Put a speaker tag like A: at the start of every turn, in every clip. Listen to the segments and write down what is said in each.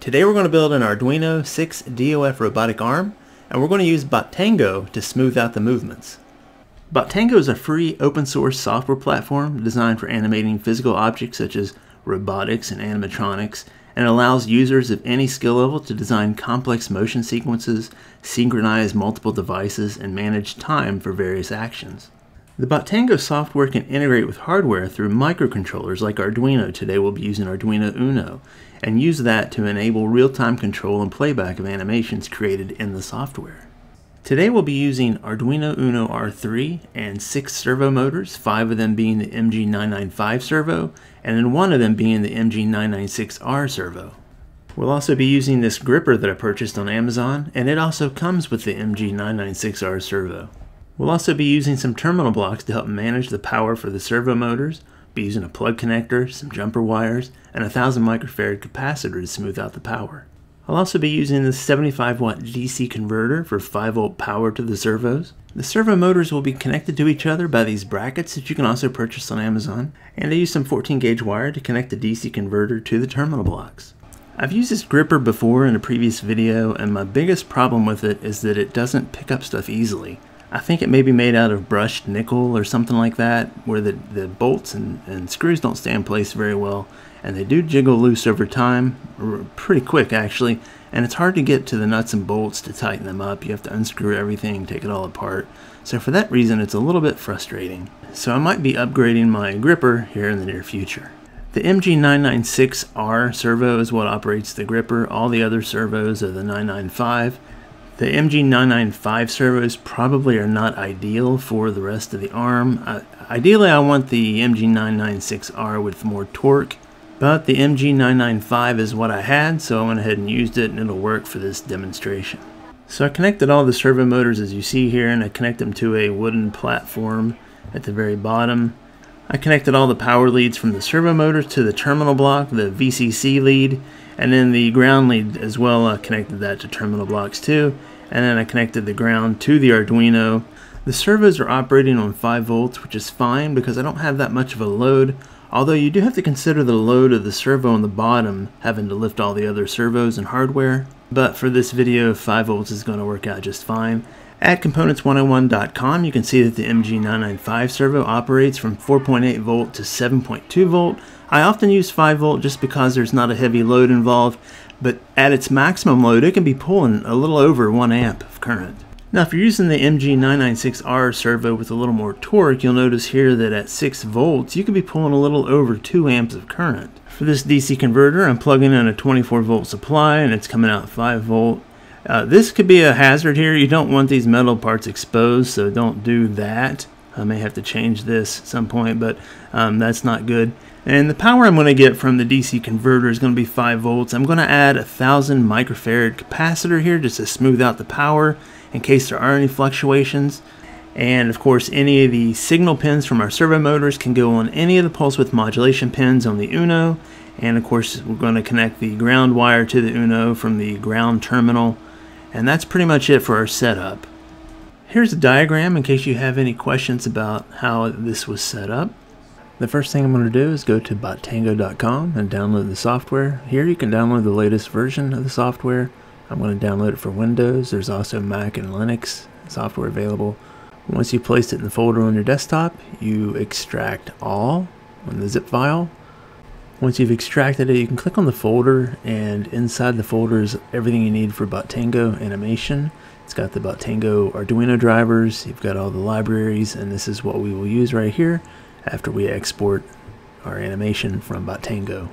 A: Today we're going to build an Arduino 6 DOF robotic arm and we're going to use Bottango to smooth out the movements. Bottango is a free open source software platform designed for animating physical objects such as robotics and animatronics and allows users of any skill level to design complex motion sequences, synchronize multiple devices, and manage time for various actions. The Bottango software can integrate with hardware through microcontrollers like Arduino. Today we'll be using Arduino Uno and use that to enable real-time control and playback of animations created in the software. Today we'll be using Arduino Uno R3 and six servo motors, five of them being the MG995 servo, and then one of them being the MG996R servo. We'll also be using this gripper that I purchased on Amazon, and it also comes with the MG996R servo. We'll also be using some terminal blocks to help manage the power for the servo motors, be using a plug connector, some jumper wires, and a 1000 microfarad capacitor to smooth out the power. I'll also be using the 75 watt DC converter for 5 volt power to the servos. The servo motors will be connected to each other by these brackets that you can also purchase on Amazon, and I use some 14 gauge wire to connect the DC converter to the terminal blocks. I've used this gripper before in a previous video, and my biggest problem with it is that it doesn't pick up stuff easily. I think it may be made out of brushed nickel or something like that, where the, the bolts and, and screws don't stay in place very well, and they do jiggle loose over time, pretty quick actually, and it's hard to get to the nuts and bolts to tighten them up. You have to unscrew everything, take it all apart. So for that reason, it's a little bit frustrating. So I might be upgrading my gripper here in the near future. The MG996R servo is what operates the gripper. All the other servos are the 995. The MG995 servos probably are not ideal for the rest of the arm. Uh, ideally I want the MG996R with more torque, but the MG995 is what I had, so I went ahead and used it and it'll work for this demonstration. So I connected all the servo motors as you see here and I connect them to a wooden platform at the very bottom. I connected all the power leads from the servo motors to the terminal block, the VCC lead, and then the ground lead as well I connected that to terminal blocks too and then I connected the ground to the Arduino. The servos are operating on 5 volts which is fine because I don't have that much of a load although you do have to consider the load of the servo on the bottom having to lift all the other servos and hardware but for this video 5 volts is going to work out just fine. At components101.com you can see that the MG995 servo operates from 4.8 volt to 7.2 volt I often use 5 volt just because there's not a heavy load involved, but at its maximum load it can be pulling a little over 1 amp of current. Now if you're using the MG996R servo with a little more torque, you'll notice here that at 6 volts you could be pulling a little over 2 amps of current. For this DC converter I'm plugging in a 24 volt supply and it's coming out 5 volt. Uh, this could be a hazard here, you don't want these metal parts exposed so don't do that. I may have to change this at some point but um, that's not good. And the power I'm going to get from the DC converter is going to be 5 volts. I'm going to add a 1000 microfarad capacitor here just to smooth out the power in case there are any fluctuations. And of course any of the signal pins from our servo motors can go on any of the pulse width modulation pins on the Uno. And of course we're going to connect the ground wire to the Uno from the ground terminal. And that's pretty much it for our setup. Here's a diagram in case you have any questions about how this was set up. The first thing I'm going to do is go to bottango.com and download the software. Here you can download the latest version of the software. I'm going to download it for Windows. There's also Mac and Linux software available. Once you've placed it in the folder on your desktop, you extract all on the zip file. Once you've extracted it, you can click on the folder and inside the folder is everything you need for Bottango animation. It's got the Bottango Arduino drivers, you've got all the libraries, and this is what we will use right here after we export our animation from Bottango.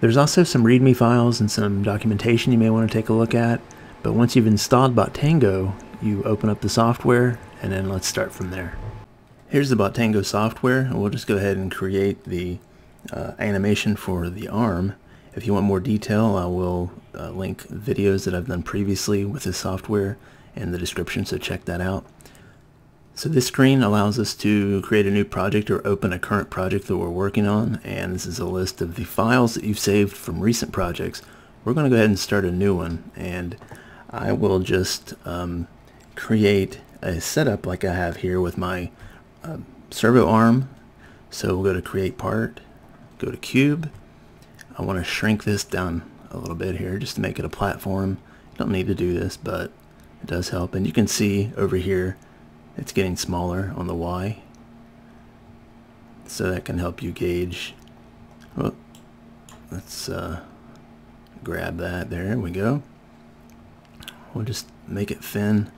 A: There's also some README files and some documentation you may want to take a look at, but once you've installed Bottango, you open up the software and then let's start from there. Here's the Bottango software, and we'll just go ahead and create the uh, animation for the arm. If you want more detail, I will uh, link videos that I've done previously with this software in the description, so check that out. So this screen allows us to create a new project or open a current project that we're working on and this is a list of the files that you've saved from recent projects. We're going to go ahead and start a new one and I will just um, create a setup like I have here with my uh, servo arm. So we'll go to create part, go to cube. I want to shrink this down a little bit here just to make it a platform. Don't need to do this, but it does help. And you can see over here, it's getting smaller on the Y. So that can help you gauge. Well, let's uh, grab that. There we go. We'll just make it thin.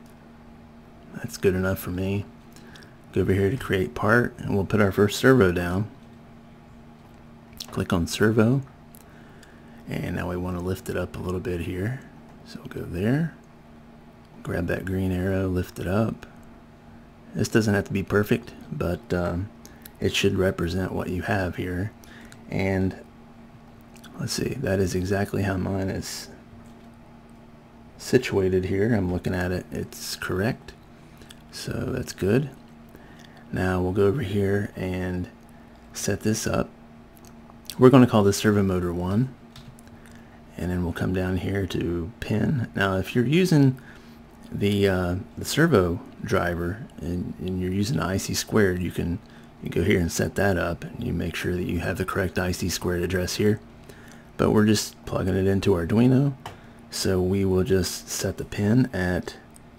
A: That's good enough for me. Go over here to create part and we'll put our first servo down. Click on servo. And now we want to lift it up a little bit here. So we'll go there. Grab that green arrow, lift it up. This doesn't have to be perfect, but um, it should represent what you have here. And let's see, that is exactly how mine is situated here. I'm looking at it, it's correct. So that's good. Now we'll go over here and set this up. We're going to call this servo motor 1 and then we'll come down here to pin. Now if you're using the, uh, the servo driver and, and, you're using IC squared you can you go here and set that up and you make sure that you have the correct IC squared address here. But we're just plugging it into Arduino. So we will just set the pin at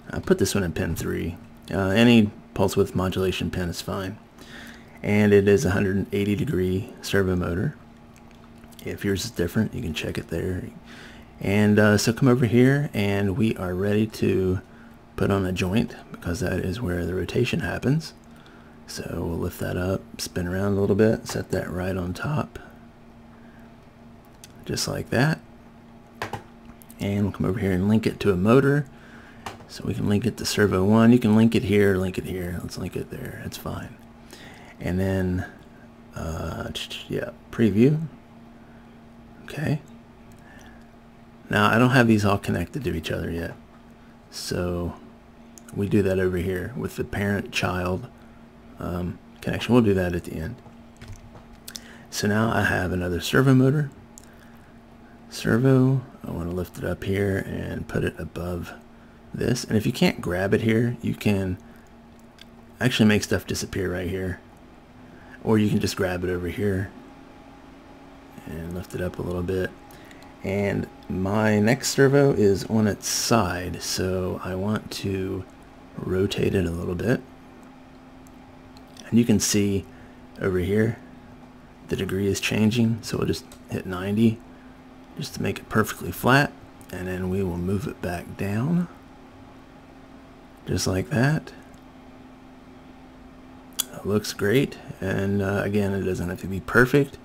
A: I put this one in pin 3 uh, any pulse width modulation pin is fine. And it is 180 degree servo motor. If yours is different, you can check it there. And uh, so come over here and we are ready to put on a joint because that is where the rotation happens. So we'll lift that up, spin around a little bit, set that right on top. Just like that. And we'll come over here and link it to a motor. So we can link it to servo 1. You can link it here, link it here. Let's link it there. That's fine. And then, uh, yeah, preview. Okay. Now I don't have these all connected to each other yet. So we do that over here with the parent-child um, connection. We'll do that at the end. So now I have another servo motor. Servo, I want to lift it up here and put it above this. And if you can't grab it here, you can actually make stuff disappear right here. Or you can just grab it over here and lift it up a little bit. And my next servo is on its side, so I want to rotate it a little bit. And you can see over here the degree is changing, so we'll just hit 90 just to make it perfectly flat, and then we will move it back down just like that. It looks great, and uh, again, it doesn't have to be perfect.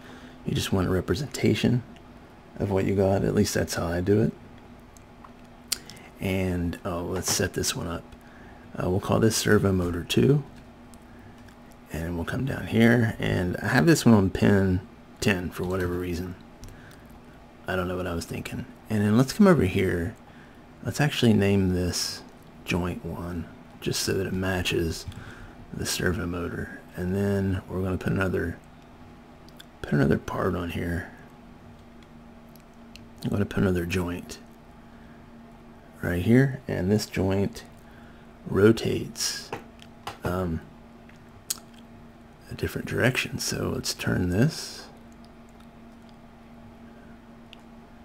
A: You just want a representation of what you got. At least that's how I do it. And oh, let's set this one up. Uh, we'll call this servo motor 2. And we'll come down here. And I have this one on pin 10 for whatever reason. I don't know what I was thinking. And then let's come over here. Let's actually name this joint 1 just so that it matches the servo motor. And then we're going to put another put another part on here. I'm going to put another joint right here and this joint rotates um, a different direction. So let's turn this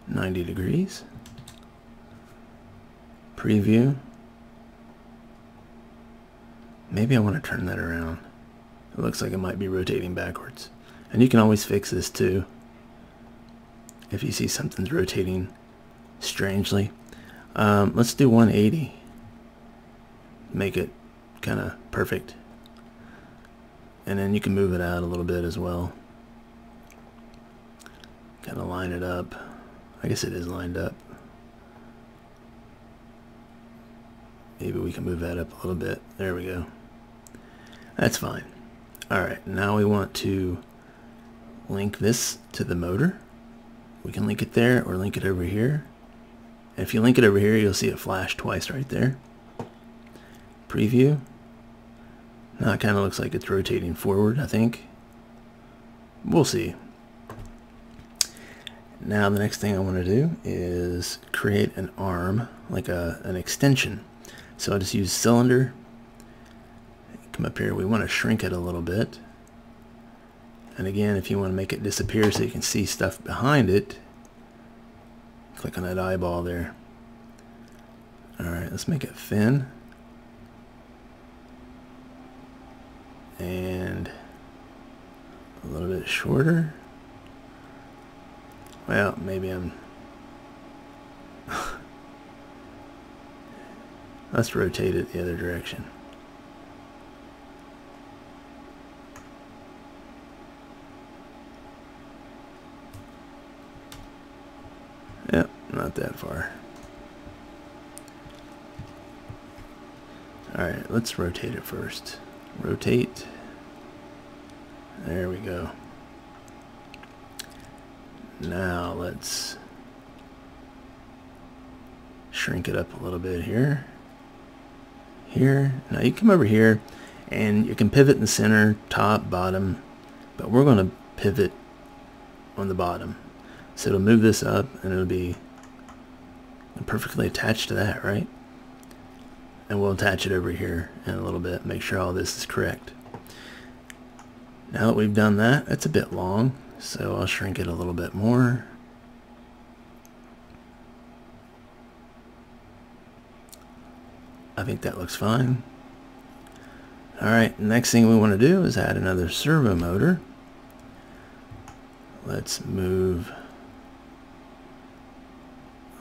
A: 90 degrees. Preview. Maybe I want to turn that around. It looks like it might be rotating backwards. And you can always fix this too. If you see something's rotating strangely. Um, let's do 180. Make it kind of perfect. And then you can move it out a little bit as well. Kind of line it up. I guess it is lined up. Maybe we can move that up a little bit. There we go. That's fine. Alright, now we want to link this to the motor. We can link it there or link it over here. If you link it over here, you'll see it flash twice right there. Preview. Now it kind of looks like it's rotating forward, I think. We'll see. Now the next thing I want to do is create an arm, like a, an extension. So I'll just use cylinder. Come up here, we want to shrink it a little bit. And again, if you want to make it disappear so you can see stuff behind it, Click on that eyeball there. Alright, let's make it thin. And a little bit shorter. Well, maybe I'm... Let's rotate it the other direction. That far. Alright, let's rotate it first. Rotate. There we go. Now let's shrink it up a little bit here. Here. Now you come over here and you can pivot in the center, top, bottom, but we're going to pivot on the bottom. So it'll move this up and it'll be perfectly attached to that, right? And we'll attach it over here in a little bit, make sure all this is correct. Now that we've done that, it's a bit long, so I'll shrink it a little bit more. I think that looks fine. Alright, next thing we want to do is add another servo motor. Let's move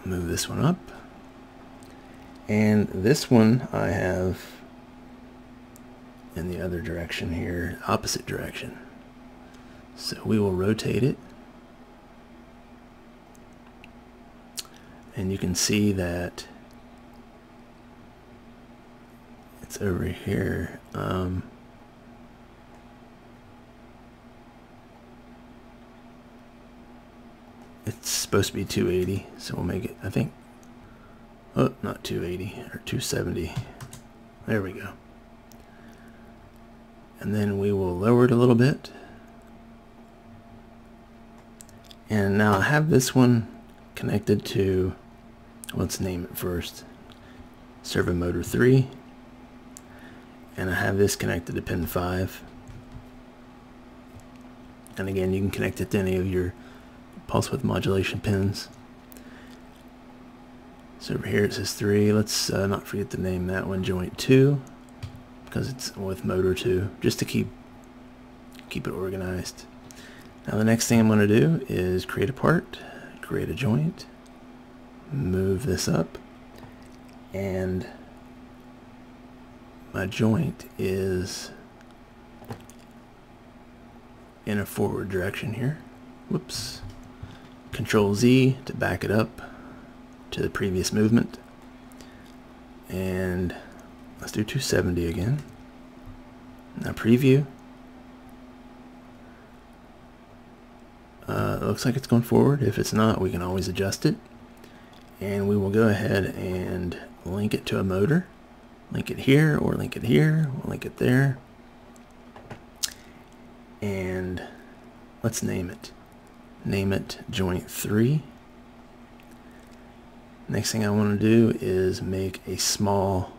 A: move this one up. And this one I have in the other direction here, opposite direction. So we will rotate it. And you can see that it's over here. Um, it's supposed to be 280, so we'll make it, I think, oh, not 280, or 270. There we go. And then we will lower it a little bit. And now I have this one connected to let's name it first servo motor 3 and I have this connected to pin 5 and again you can connect it to any of your pulse width modulation pins. So over here it says 3 let's uh, not forget to name that one joint 2 because it's with motor 2 just to keep keep it organized. Now the next thing I'm going to do is create a part create a joint move this up and my joint is in a forward direction here. Whoops control Z to back it up to the previous movement and Let's do 270 again. Now preview. Uh, looks like it's going forward. If it's not, we can always adjust it. And we will go ahead and link it to a motor. Link it here or link it here. We'll link it there. And let's name it. Name it joint 3. Next thing I want to do is make a small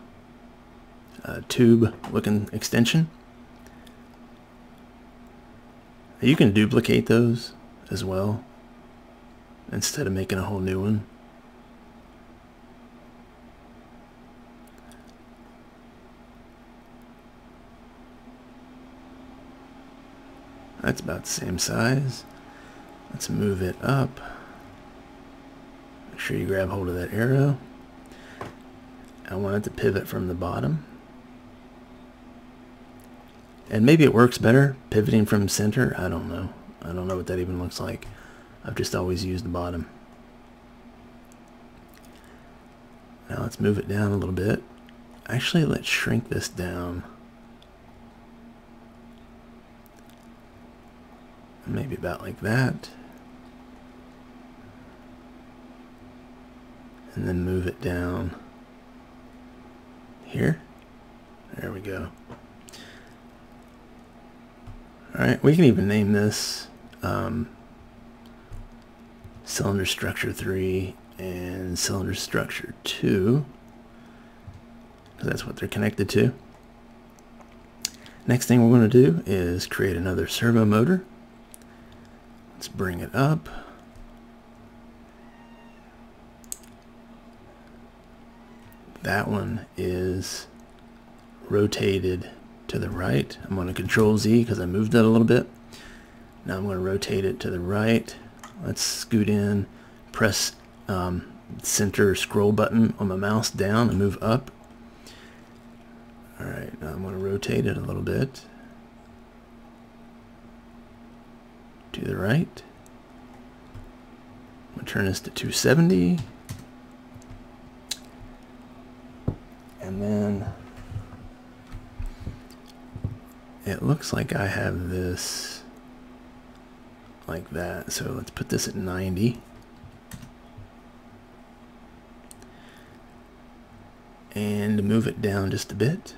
A: uh, tube looking extension. You can duplicate those as well instead of making a whole new one. That's about the same size. Let's move it up. Make sure you grab hold of that arrow. I want it to pivot from the bottom. And maybe it works better pivoting from center. I don't know. I don't know what that even looks like. I've just always used the bottom. Now let's move it down a little bit. Actually, let's shrink this down. Maybe about like that. And then move it down here. There we go. Alright, we can even name this um, cylinder structure 3 and cylinder structure 2 because that's what they're connected to. Next thing we're going to do is create another servo motor. Let's bring it up. That one is rotated to the right. I'm going to control Z because I moved it a little bit. Now I'm going to rotate it to the right. Let's scoot in, press um, center scroll button on my mouse down and move up. All right, now I'm going to rotate it a little bit. To the right. I'm going to turn this to 270. And then it looks like I have this like that. So let's put this at 90. And move it down just a bit.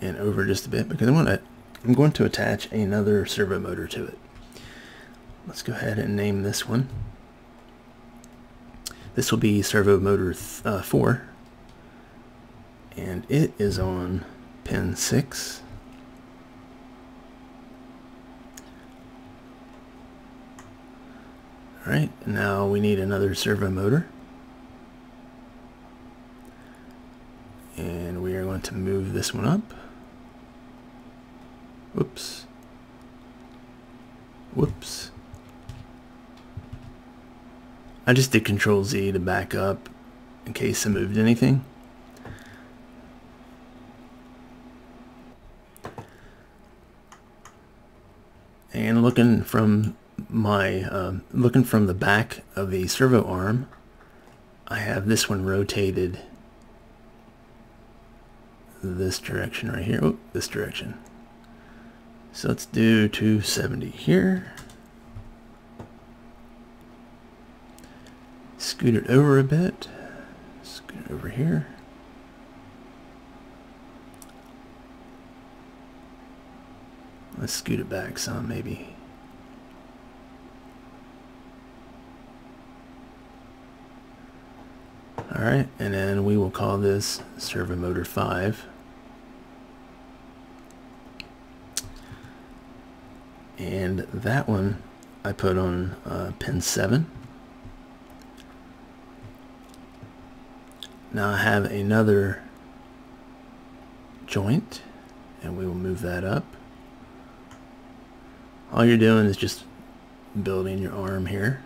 A: And over just a bit because I want to I'm going to attach another servo motor to it. Let's go ahead and name this one. This will be servo motor uh, 4 and it is on pin 6 Alright, now we need another servo motor. And we are going to move this one up. Whoops. Whoops. I just did Control Z to back up in case I moved anything. And looking from my uh, looking from the back of the servo arm I have this one rotated this direction right here oh, this direction so let's do 270 here. Scoot it over a bit. Scoot it over here. Let's scoot it back some maybe. Alright, and then we will call this servo motor 5. And that one I put on uh, pin 7. Now I have another joint and we will move that up. All you're doing is just building your arm here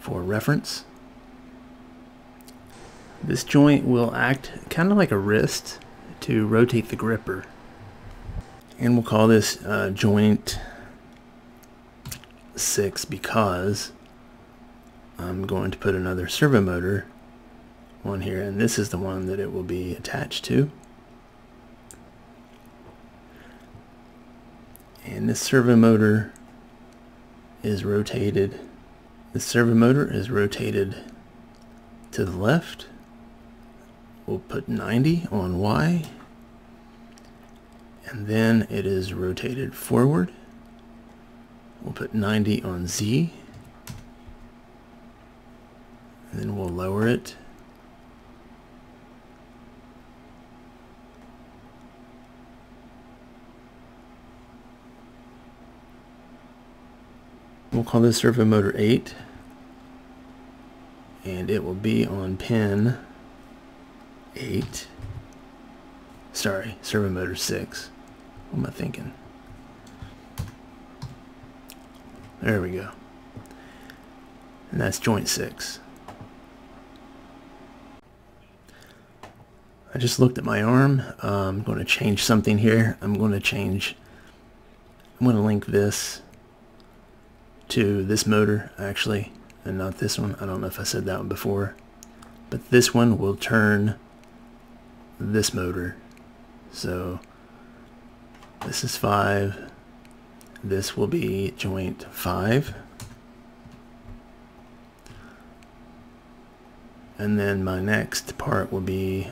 A: for reference. This joint will act kind of like a wrist to rotate the gripper. And we'll call this uh, joint 6 because I'm going to put another servo motor on here and this is the one that it will be attached to. And this servo motor is rotated. The servo motor is rotated to the left We'll put 90 on Y. And then it is rotated forward. We'll put 90 on Z. And then we'll lower it. We'll call this servo motor 8 and it will be on pin 8. Sorry, servo motor 6. What am I thinking? There we go. And that's joint 6. I just looked at my arm. Uh, I'm going to change something here. I'm going to change, I'm going to link this to this motor actually, and not this one. I don't know if I said that one before. But this one will turn this motor. So this is 5. This will be joint 5. And then my next part will be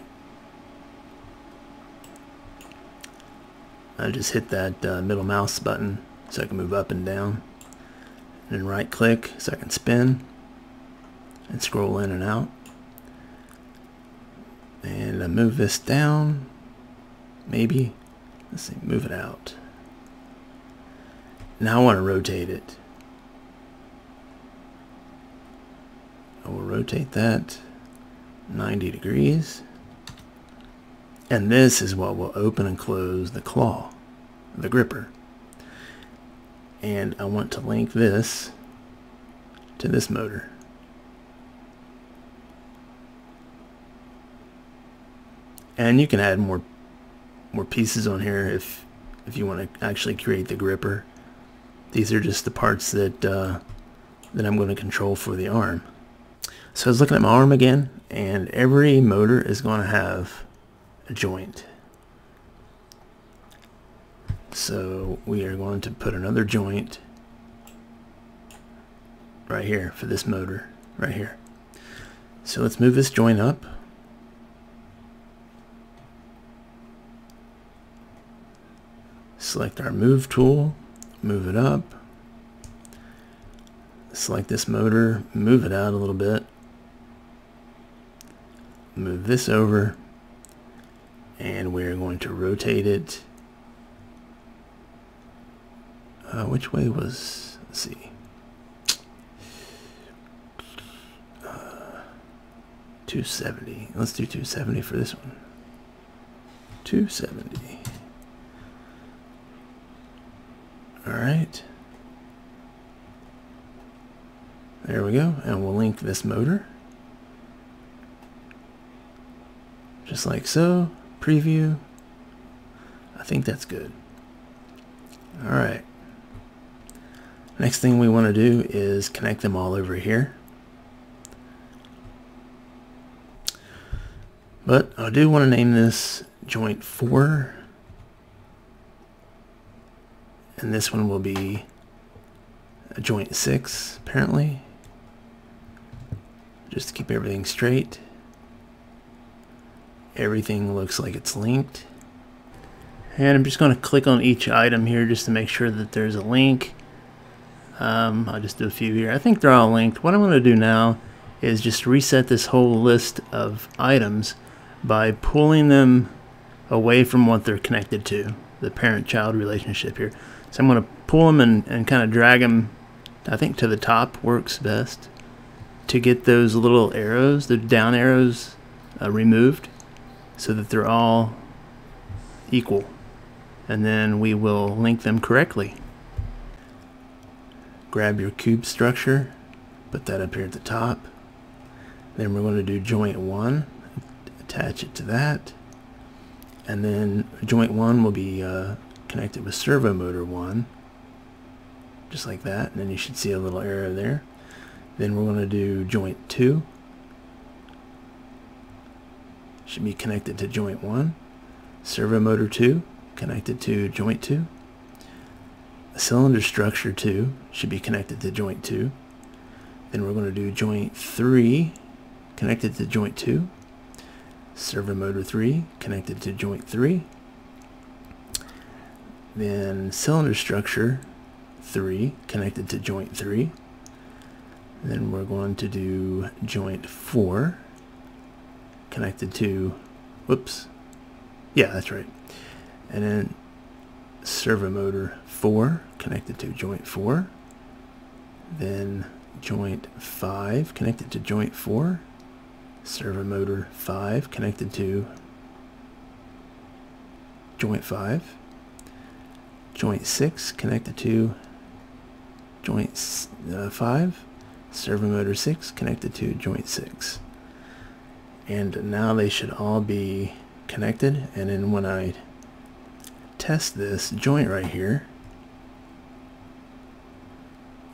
A: I just hit that uh, middle mouse button so I can move up and down and then right click so I can spin and scroll in and out and I move this down. Maybe. Let's see, move it out. Now I want to rotate it. I will rotate that 90 degrees. And this is what will open and close the claw, the gripper. And I want to link this to this motor. And you can add more more pieces on here if if you want to actually create the gripper. These are just the parts that uh, that I'm going to control for the arm. So I was looking at my arm again, and every motor is going to have a joint. So we are going to put another joint right here for this motor, right here. So let's move this joint up. Select our move tool, move it up. Select this motor, move it out a little bit. Move this over and we're going to rotate it. Uh, which way was, let's see. Uh, 270. Let's do 270 for this one. 270. Alright. There we go. And we'll link this motor. Just like so. Preview. I think that's good. Alright. Next thing we want to do is connect them all over here. But I do want to name this joint 4 and this one will be a joint 6 apparently. Just to keep everything straight. Everything looks like it's linked. And I'm just going to click on each item here just to make sure that there's a link. Um, I'll just do a few here. I think they're all linked. What I'm going to do now is just reset this whole list of items by pulling them away from what they're connected to the parent-child relationship here so I'm going to pull them and, and kind of drag them, I think to the top works best to get those little arrows, the down arrows uh, removed so that they're all equal. And then we will link them correctly. Grab your cube structure, put that up here at the top. Then we're going to do joint 1, attach it to that. And then joint 1 will be uh, connected with servo motor 1 just like that and then you should see a little arrow there. Then we're going to do joint 2 should be connected to joint 1 servo motor 2 connected to joint 2 cylinder structure 2 should be connected to joint 2 then we're going to do joint 3 connected to joint 2 servo motor 3 connected to joint 3 then cylinder structure 3 connected to joint 3. Then we're going to do joint 4 connected to, whoops, yeah, that's right. And then servo motor 4 connected to joint 4. Then joint 5 connected to joint 4. Servo motor 5 connected to joint 5 joint 6 connected to joint uh, 5 servo motor 6 connected to joint 6 and now they should all be connected and then when I test this joint right here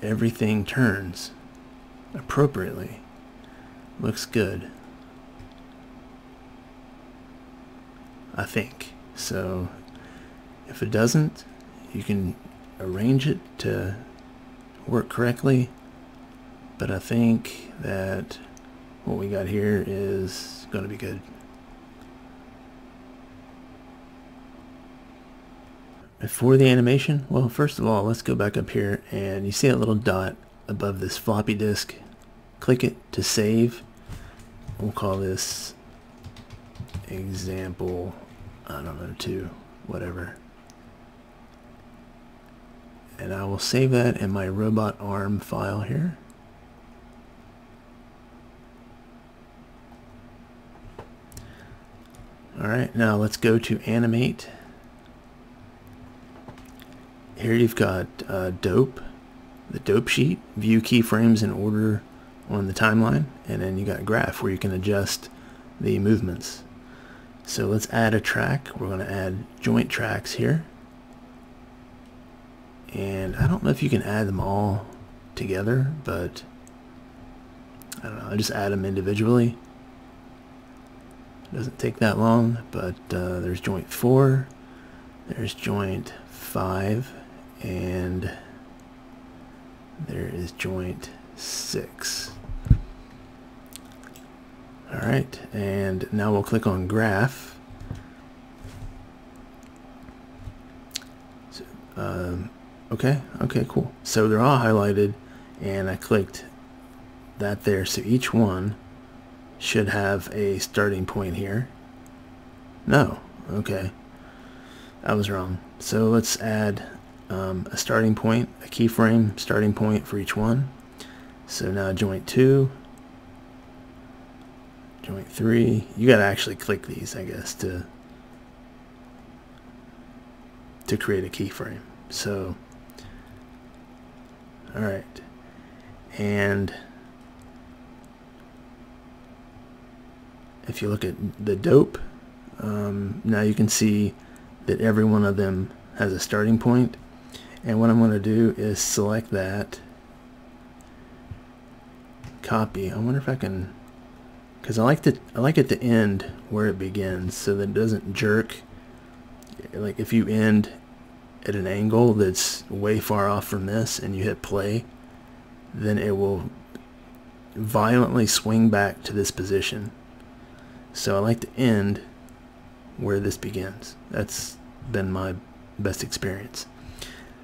A: everything turns appropriately. Looks good. I think. So if it doesn't you can arrange it to work correctly but I think that what we got here is going to be good. Before the animation well first of all let's go back up here and you see that little dot above this floppy disk? Click it to save. We'll call this example I don't know 2 whatever and I will save that in my robot arm file here. Alright, now let's go to animate. Here you've got uh, dope, the dope sheet, view keyframes in order on the timeline, and then you got graph where you can adjust the movements. So let's add a track. We're going to add joint tracks here. And I don't know if you can add them all together, but I don't know. I just add them individually. It Doesn't take that long, but uh, there's joint 4, there's joint 5, and there is joint 6. Alright, and now we'll click on graph. So, um, okay, okay, cool. So they're all highlighted, and I clicked that there. So each one should have a starting point here. No, okay. I was wrong. So let's add um, a starting point, a keyframe starting point for each one. So now joint 2, joint 3. You got to actually click these, I guess, to to create a keyframe. So, all right. And if you look at the dope, um, now you can see that every one of them has a starting point. And what I'm going to do is select that, copy. I wonder if I can because I like to I like it to end where it begins so that it doesn't jerk like if you end at an angle that's way far off from this and you hit play then it will violently swing back to this position. So I like to end where this begins. That's been my best experience.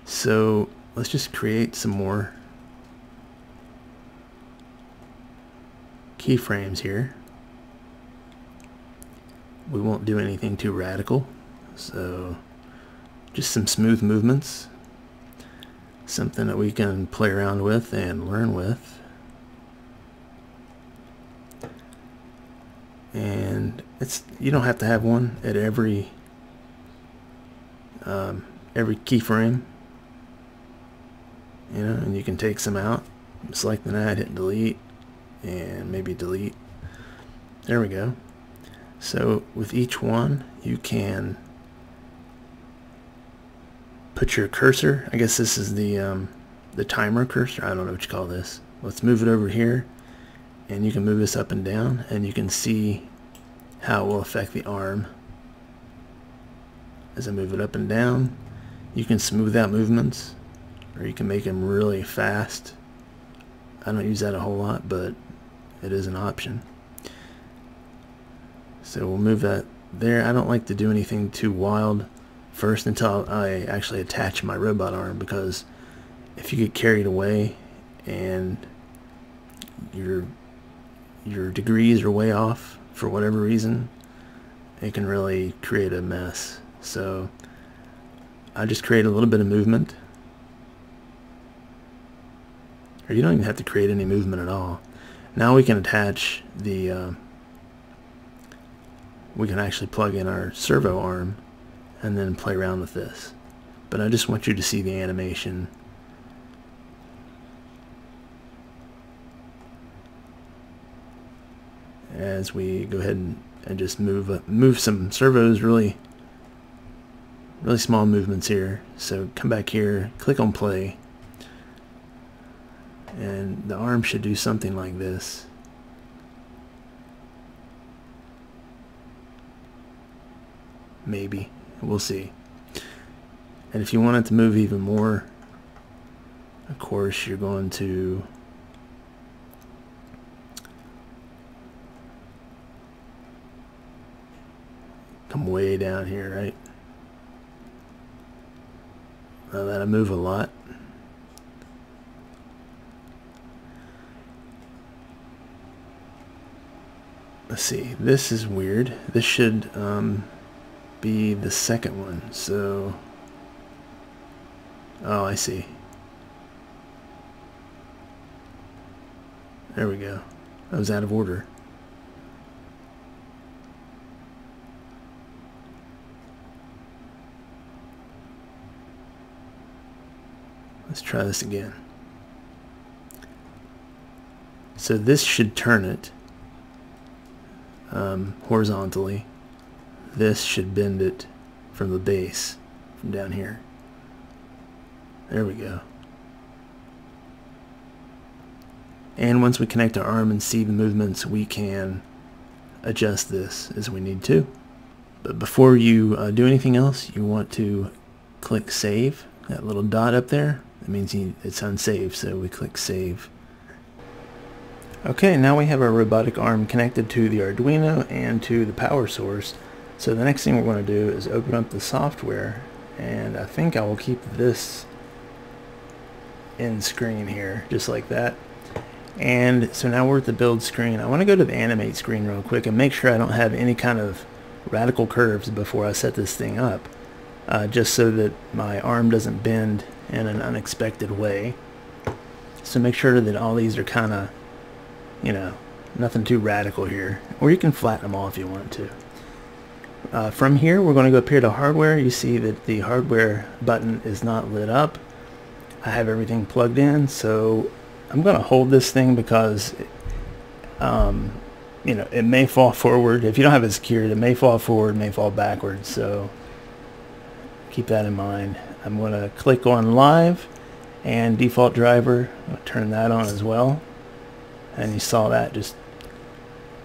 A: So let's just create some more keyframes here. We won't do anything too radical, so just some smooth movements, something that we can play around with and learn with. And it's you don't have to have one at every um, every keyframe, you know, and you can take some out, select the that, hit delete, and maybe delete. There we go. So with each one, you can put your cursor. I guess this is the um, the timer cursor. I don't know what you call this. Let's move it over here, and you can move this up and down, and you can see how it will affect the arm. As I move it up and down, you can smooth out movements, or you can make them really fast. I don't use that a whole lot, but it is an option. So we'll move that there. I don't like to do anything too wild first until I actually attach my robot arm because if you get carried away and your your degrees are way off for whatever reason, it can really create a mess. So I just create a little bit of movement. Or you don't even have to create any movement at all. Now we can attach the, uh, we can actually plug in our servo arm and then play around with this. But I just want you to see the animation. As we go ahead and, and just move uh, move some servos really really small movements here. So come back here click on play and the arm should do something like this. Maybe we'll see. And if you want it to move even more of course you're going to come way down here right? Now that I move a lot. Let's see, this is weird. This should um, be the second one. So, oh, I see. There we go. I was out of order. Let's try this again. So this should turn it um, horizontally. This should bend it from the base, from down here. There we go. And once we connect our arm and see the movements, we can adjust this as we need to. But before you uh, do anything else, you want to click Save. That little dot up there, that means you, it's unsaved, so we click Save. Okay, now we have our robotic arm connected to the Arduino and to the power source. So the next thing we're going to do is open up the software, and I think I will keep this in screen here, just like that. And so now we're at the build screen. I want to go to the animate screen real quick and make sure I don't have any kind of radical curves before I set this thing up. Uh, just so that my arm doesn't bend in an unexpected way. So make sure that all these are kind of, you know, nothing too radical here. Or you can flatten them all if you want to. Uh, from here, we're going to go up here to hardware. You see that the hardware button is not lit up. I have everything plugged in, so I'm going to hold this thing because, um, you know, it may fall forward. If you don't have it secured, it may fall forward, may fall backwards. So keep that in mind. I'm going to click on live and default driver. I'll turn that on as well. And you saw that just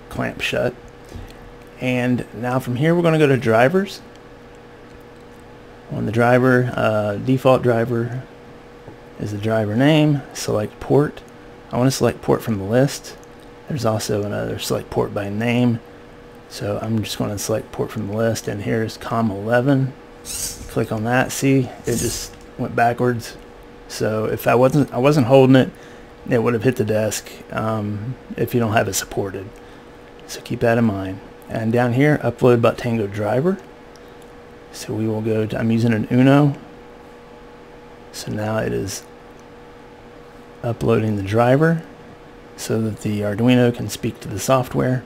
A: clamp shut. And now from here we're going to go to drivers. On the driver, uh, default driver, is the driver name, select port. I want to select port from the list. There's also another select port by name. So I'm just going to select port from the list and here's COM11. Click on that. See, it just went backwards. So if I wasn't I wasn't holding it, it would have hit the desk um, if you don't have it supported. So keep that in mind. And down here, upload Bottango driver. So we will go to, I'm using an Uno. So now it is uploading the driver so that the Arduino can speak to the software.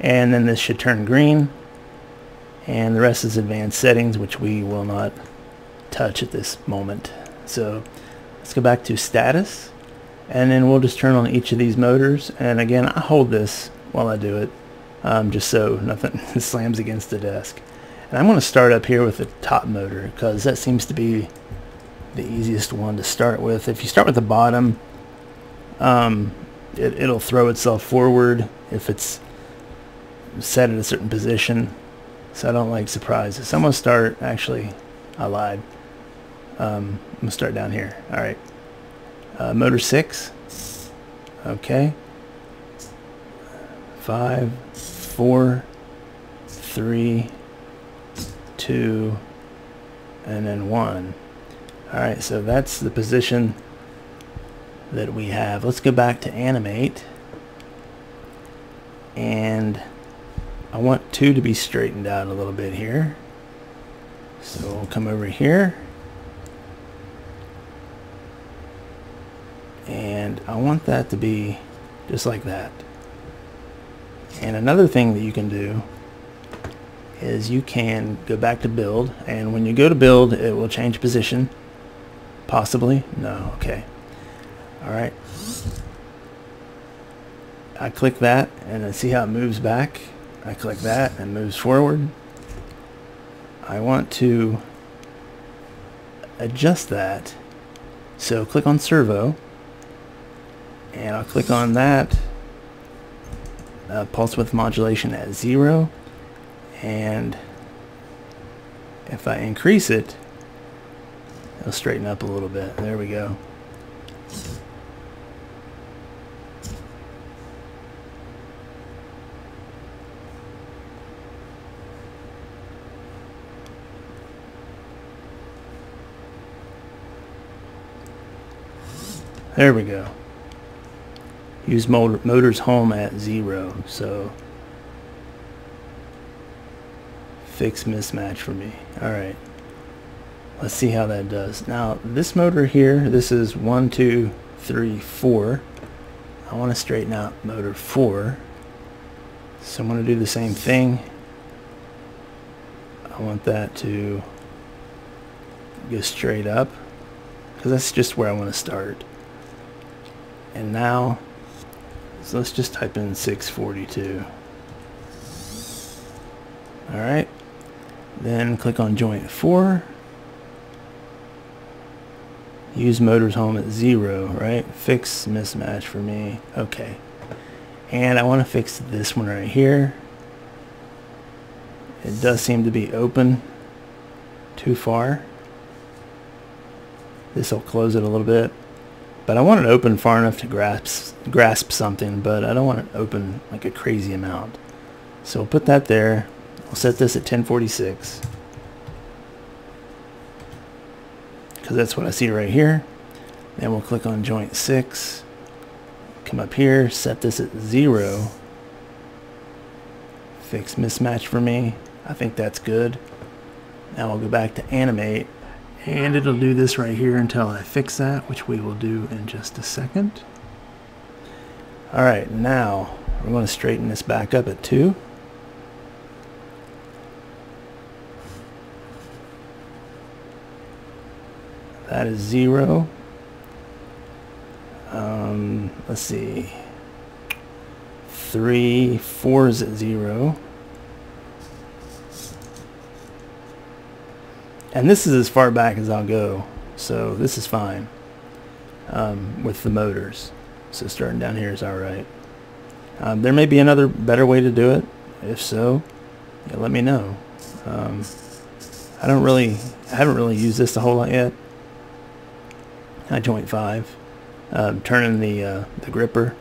A: And then this should turn green. And the rest is advanced settings, which we will not touch at this moment. So let's go back to status. And then we'll just turn on each of these motors. And again, I hold this while I do it, um, just so nothing slams against the desk. And I'm going to start up here with the top motor because that seems to be the easiest one to start with. If you start with the bottom, um, it, it'll throw itself forward if it's set at a certain position. So I don't like surprises. I'm going to start, actually, I lied. Um, I'm going to start down here. All right. Uh, motor 6. Okay. Five, four, three, two, and then 1. Alright, so that's the position that we have. Let's go back to animate. And I want 2 to be straightened out a little bit here. So we'll come over here. And I want that to be just like that. And another thing that you can do is you can go back to build and when you go to build it will change position. Possibly? No. Okay. Alright I click that and I see how it moves back. I click that and moves forward. I want to adjust that. So click on servo and I'll click on that uh, pulse width modulation at zero. And if I increase it it'll straighten up a little bit. There we go. There we go use motor, motors home at zero so fix mismatch for me. Alright. Let's see how that does. Now, this motor here, this is one, two, three, four. I want to straighten out motor 4. So I'm going to do the same thing. I want that to go straight up. because that's just where I want to start. And now, so let's just type in 642. Alright, then click on joint 4. Use motors home at 0, right? Fix mismatch for me. Okay. And I want to fix this one right here. It does seem to be open too far. This will close it a little bit. But I want it open far enough to grasp, grasp something, but I don't want it open like a crazy amount. So we'll put that there. I'll set this at 1046. Because that's what I see right here. Then we'll click on joint 6. Come up here, set this at 0. Fix mismatch for me. I think that's good. Now we'll go back to animate and it'll do this right here until I fix that, which we will do in just a second. Alright, now we're going to straighten this back up at 2. That is 0. Um, let's see. 3, 4 is at 0. And this is as far back as I'll go, so this is fine um, with the motors. So starting down here is alright. Um, there may be another better way to do it. If so, yeah, let me know. Um, I don't really, I haven't really used this a whole lot yet. I joint 5. Um, turning the, uh, the gripper.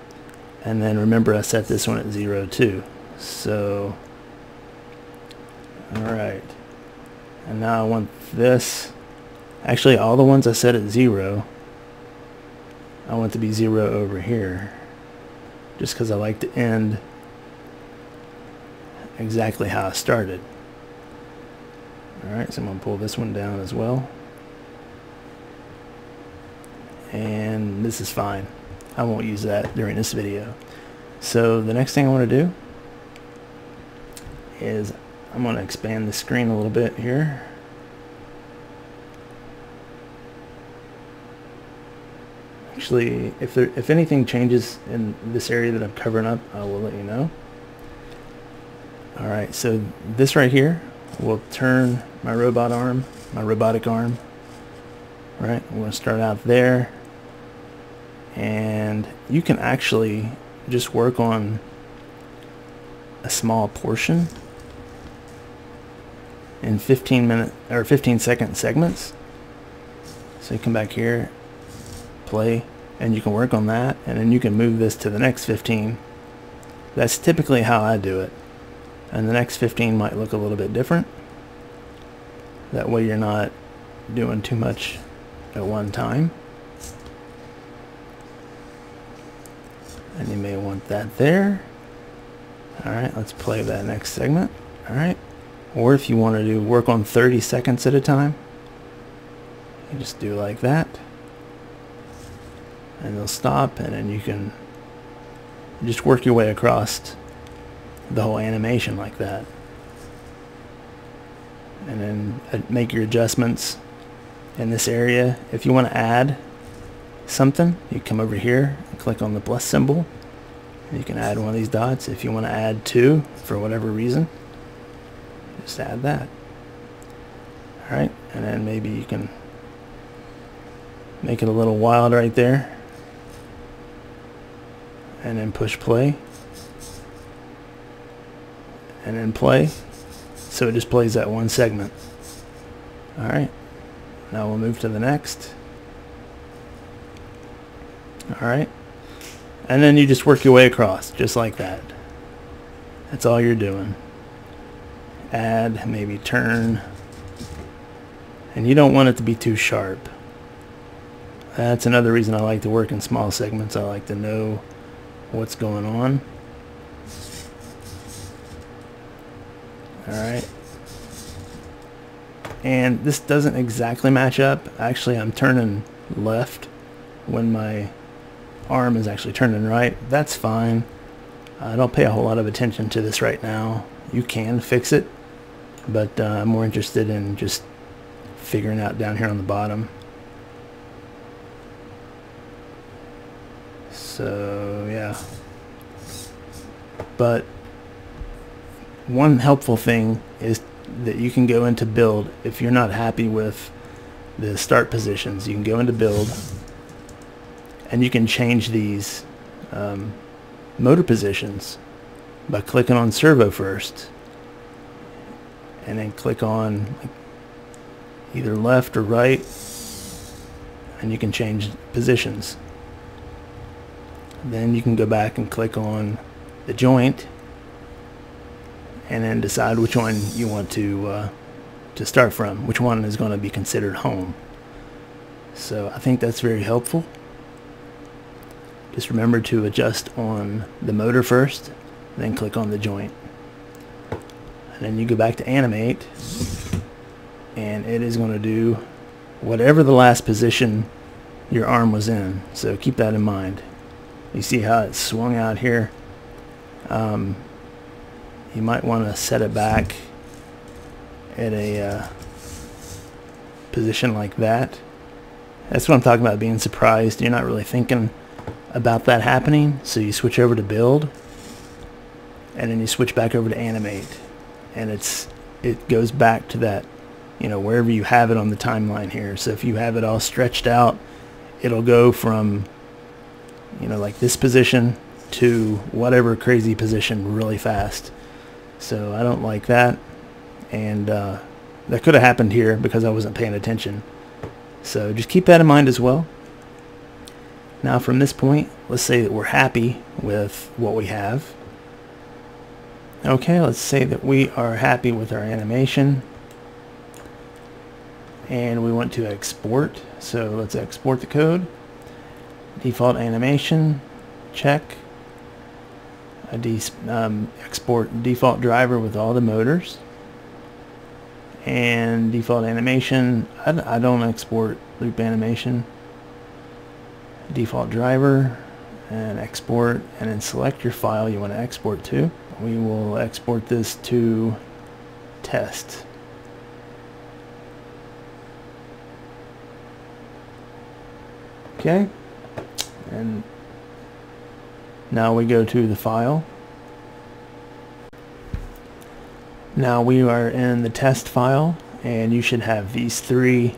A: And then remember I set this one at 0 too. So, alright. And now I want this. Actually, all the ones I set at 0, I want to be 0 over here. Just because I like to end exactly how I started. Alright, so I'm going to pull this one down as well. And this is fine. I won't use that during this video. So the next thing I want to do is I'm going to expand the screen a little bit here. Actually, if there if anything changes in this area that I'm covering up, I will let you know. Alright, so this right here will turn my robot arm, my robotic arm. Right, we're going to start out there. And you can actually just work on a small portion in 15 minute or 15 second segments. So you come back here, play, and you can work on that, and then you can move this to the next 15. That's typically how I do it. And the next 15 might look a little bit different. That way you're not doing too much at one time. And you may want that there. Alright, let's play that next segment. Alright. Or if you want to do work on 30 seconds at a time, you just do like that. And they'll stop and then you can just work your way across the whole animation like that. And then uh, make your adjustments in this area. If you want to add something, you come over here and click on the plus symbol. You can add one of these dots. If you want to add two for whatever reason, just add that. Alright, and then maybe you can make it a little wild right there. And then push play. And then play. So it just plays that one segment. Alright, now we'll move to the next. Alright. And then you just work your way across, just like that. That's all you're doing add, maybe turn. And you don't want it to be too sharp. That's another reason I like to work in small segments. I like to know what's going on. Alright. And this doesn't exactly match up. Actually, I'm turning left when my arm is actually turning right. That's fine. Uh, I don't pay a whole lot of attention to this right now. You can fix it but uh, I'm more interested in just figuring out down here on the bottom. So yeah, but one helpful thing is that you can go into build if you're not happy with the start positions. You can go into build and you can change these um, motor positions by clicking on servo first and then click on either left or right and you can change positions. Then you can go back and click on the joint and then decide which one you want to uh, to start from which one is going to be considered home. So I think that's very helpful. Just remember to adjust on the motor first then click on the joint and then you go back to animate. And it is going to do whatever the last position your arm was in. So keep that in mind. You see how it swung out here? Um, you might want to set it back at a uh, position like that. That's what I'm talking about being surprised. You're not really thinking about that happening. So you switch over to build. And then you switch back over to animate and it's it goes back to that you know wherever you have it on the timeline here. So if you have it all stretched out it'll go from you know like this position to whatever crazy position really fast. So I don't like that. And uh, that could have happened here because I wasn't paying attention. So just keep that in mind as well. Now from this point let's say that we're happy with what we have Okay, let's say that we are happy with our animation and we want to export. So let's export the code. Default animation, check. Um, export default driver with all the motors. And default animation, I, I don't export loop animation. Default driver and export and then select your file you want to export to we will export this to test. Okay, and now we go to the file. Now we are in the test file and you should have these three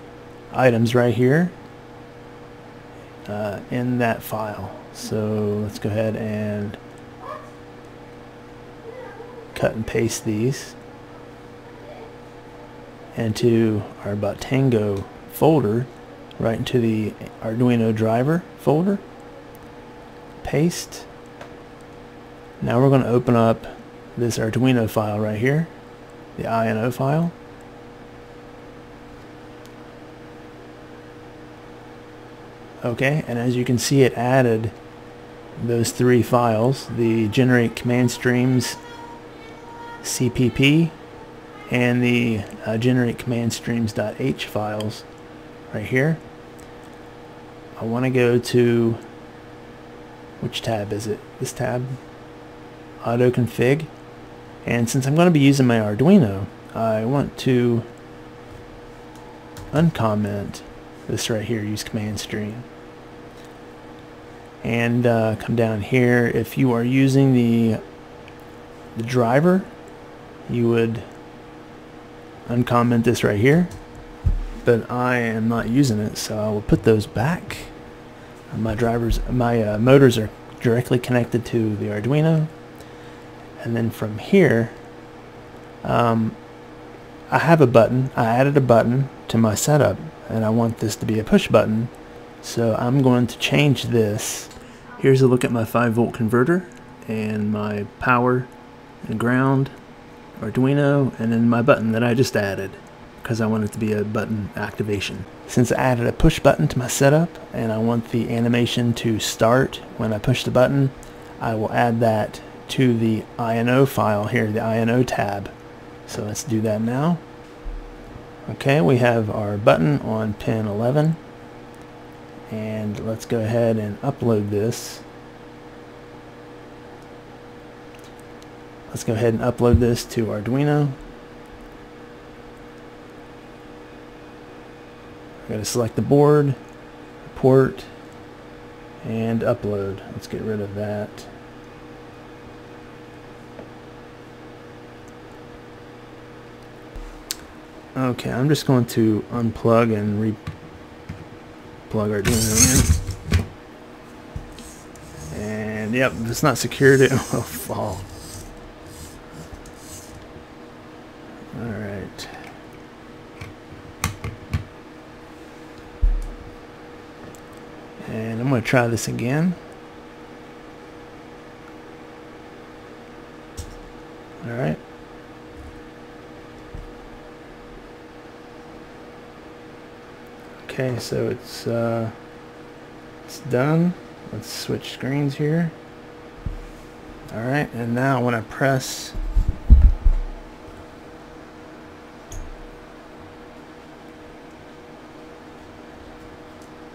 A: items right here uh, in that file. So let's go ahead and cut and paste these into our Bottango folder right into the Arduino driver folder. Paste. Now we're going to open up this Arduino file right here the INO file. Okay and as you can see it added those three files the generate command streams CPP and the uh, generate command streams.h files right here. I want to go to which tab is it? This tab auto config and since I'm going to be using my Arduino I want to uncomment this right here use command stream and uh, come down here if you are using the the driver you would uncomment this right here but I am not using it so I will put those back. My drivers my uh, motors are directly connected to the Arduino. And then from here um, I have a button. I added a button to my setup and I want this to be a push button. So I'm going to change this. Here's a look at my 5 volt converter and my power and ground Arduino, and then my button that I just added because I want it to be a button activation. Since I added a push button to my setup and I want the animation to start when I push the button, I will add that to the INO file here, the INO tab. So let's do that now. Okay, we have our button on pin 11 and let's go ahead and upload this Let's go ahead and upload this to Arduino. I'm going to select the board, port, and upload. Let's get rid of that. Okay, I'm just going to unplug and re-plug Arduino in. And yep, if it's not secured, it will fall. Alright. And I'm going to try this again. Alright. Okay, so it's uh, it's done. Let's switch screens here. Alright, and now when I press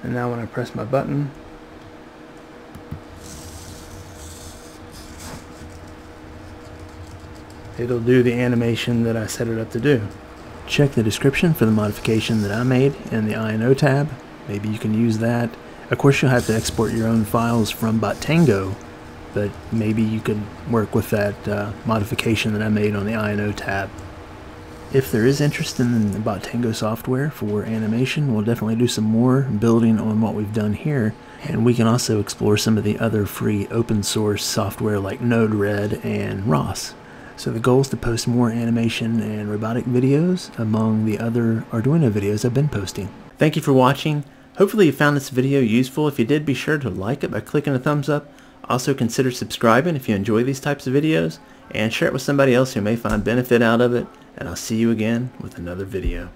A: and now when I press my button it'll do the animation that I set it up to do. Check the description for the modification that I made in the INO tab. Maybe you can use that. Of course, you'll have to export your own files from Bottango, but maybe you could work with that uh, modification that I made on the INO tab. If there is interest in the Bottango software for animation, we'll definitely do some more building on what we've done here. And we can also explore some of the other free open source software like Node-RED and ROS. So the goal is to post more animation and robotic videos among the other Arduino videos I've been posting. Thank you for watching. Hopefully you found this video useful. If you did, be sure to like it by clicking a thumbs up. Also consider subscribing if you enjoy these types of videos and share it with somebody else who may find benefit out of it. And I'll see you again with another video.